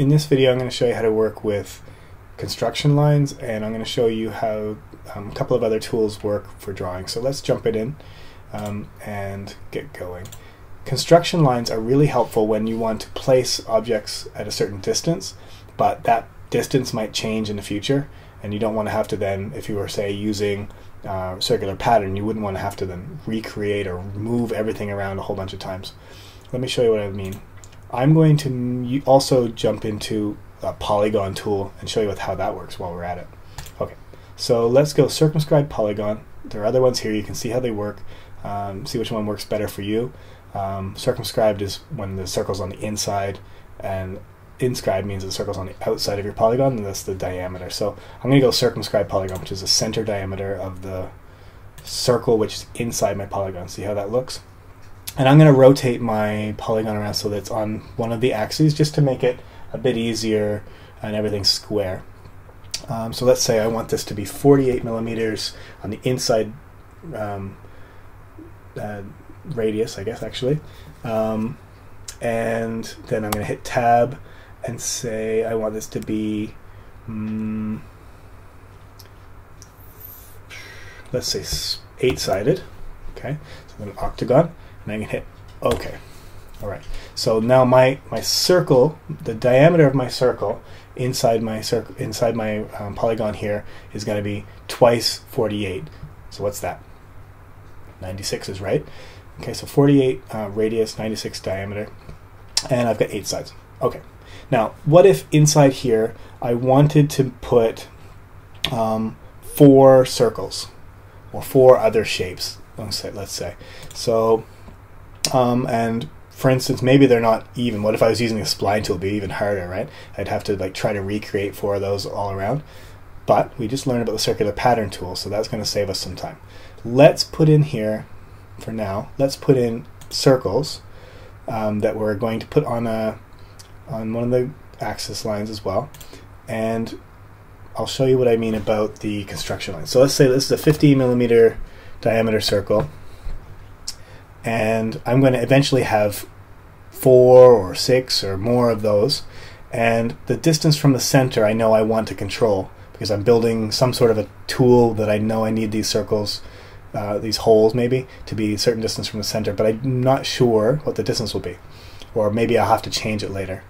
in this video I'm going to show you how to work with construction lines and I'm going to show you how um, a couple of other tools work for drawing. So let's jump it in um, and get going. Construction lines are really helpful when you want to place objects at a certain distance, but that distance might change in the future and you don't want to have to then, if you were say using uh, circular pattern, you wouldn't want to have to then recreate or move everything around a whole bunch of times. Let me show you what I mean. I'm going to also jump into a polygon tool and show you how that works while we're at it. Okay, so let's go circumscribe polygon. There are other ones here. You can see how they work. Um, see which one works better for you. Um, circumscribed is when the circle's on the inside, and inscribed means the circle's on the outside of your polygon, and that's the diameter. So I'm going to go circumscribe polygon, which is the center diameter of the circle which is inside my polygon. See how that looks? And I'm going to rotate my polygon around so that it's on one of the axes just to make it a bit easier and everything's square. Um, so let's say I want this to be 48 millimeters on the inside um, uh, radius, I guess, actually. Um, and then I'm going to hit tab and say I want this to be, um, let's say eight-sided. Okay, so an octagon and I can hit OK. All right. So now my my circle, the diameter of my circle inside my circle inside my um, polygon here is going to be twice 48. So what's that? 96 is right. Okay, so 48 uh, radius, 96 diameter, and I've got eight sides. Okay. Now, what if inside here I wanted to put um, four circles or four other shapes? Let's say. Let's say. So um, and for instance, maybe they're not even. What if I was using a spline tool? It'd be even harder, right? I'd have to like try to recreate four of those all around. But we just learned about the circular pattern tool, so that's going to save us some time. Let's put in here, for now, let's put in circles um, that we're going to put on a on one of the axis lines as well. And I'll show you what I mean about the construction line. So let's say this is a 50 millimeter diameter circle and I'm going to eventually have four or six or more of those. And the distance from the center I know I want to control because I'm building some sort of a tool that I know I need these circles, uh, these holes maybe, to be a certain distance from the center, but I'm not sure what the distance will be. Or maybe I'll have to change it later.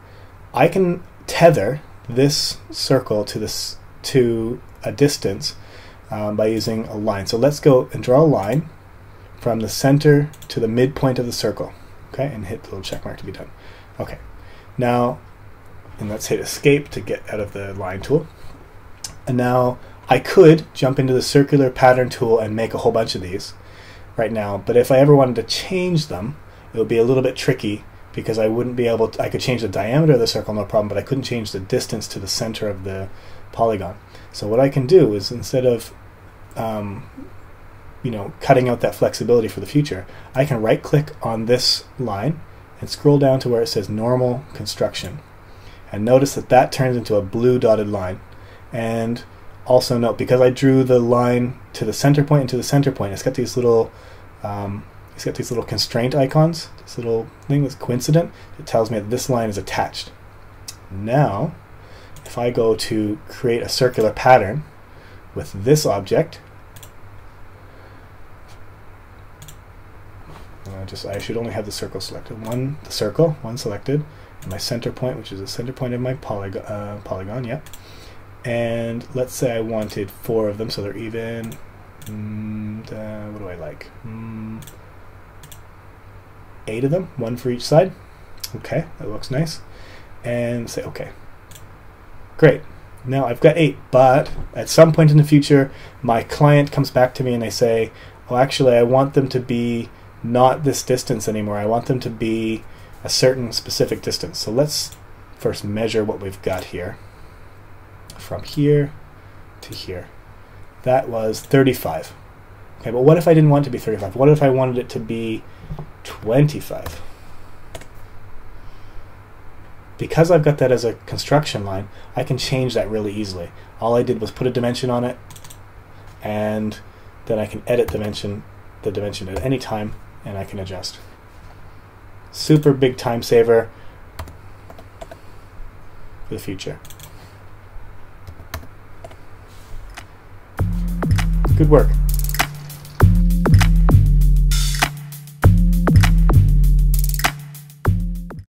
I can tether this circle to this to a distance um, by using a line. So let's go and draw a line from the center to the midpoint of the circle. Okay, and hit the little check mark to be done. Okay, now, and let's hit escape to get out of the line tool. And now I could jump into the circular pattern tool and make a whole bunch of these right now, but if I ever wanted to change them, it would be a little bit tricky because I wouldn't be able to, I could change the diameter of the circle, no problem, but I couldn't change the distance to the center of the polygon. So what I can do is instead of um, you know, cutting out that flexibility for the future, I can right click on this line and scroll down to where it says normal construction. And notice that that turns into a blue dotted line. And also note, because I drew the line to the center point and to the center point, it's got these little um, it's got these little constraint icons, this little thing that's coincident. It tells me that this line is attached. Now, if I go to create a circular pattern with this object, I just I should only have the circle selected. One the circle, one selected, my center point, which is the center point of my polygon. Uh, polygon, yeah. And let's say I wanted four of them, so they're even. Mm, uh, what do I like? Mm, eight of them, one for each side. Okay, that looks nice. And say okay. Great. Now I've got eight, but at some point in the future, my client comes back to me and they say, "Well, actually, I want them to be." Not this distance anymore. I want them to be a certain specific distance. So let's first measure what we've got here. From here to here. That was 35. Okay, but what if I didn't want it to be 35? What if I wanted it to be 25? Because I've got that as a construction line, I can change that really easily. All I did was put a dimension on it, and then I can edit dimension the dimension at any time and I can adjust. Super big time saver. for the future. Good work.